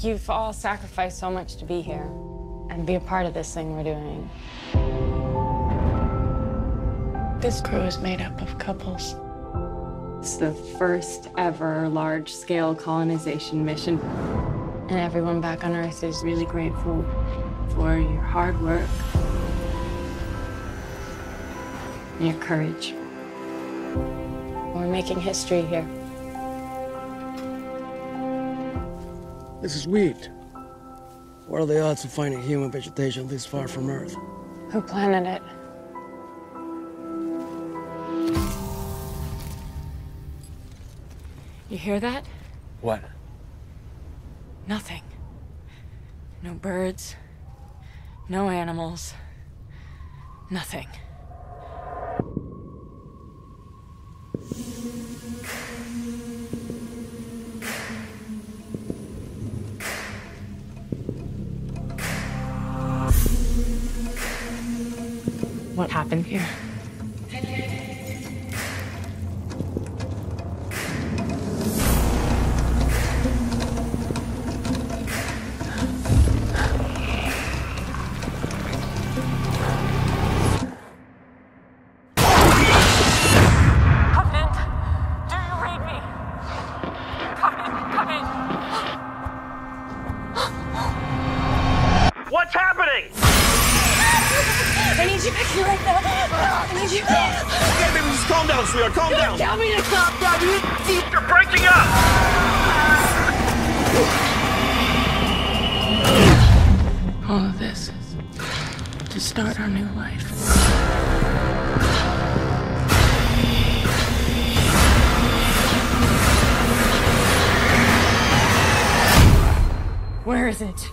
You've all sacrificed so much to be here and be a part of this thing we're doing. This crew is made up of couples. It's the first ever large scale colonization mission. And everyone back on Earth is really grateful for your hard work and your courage. We're making history here. This is wheat. What are the odds of finding human vegetation this far from Earth? Who planted it? You hear that? What? Nothing. No birds. No animals. Nothing. What happened here? Covenant, do you right now. I need you. Okay, baby, just calm down, sweetheart. Calm down. Tell me to calm down. You You're breaking up. All of this to start our new life. Where is it?